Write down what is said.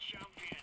champion.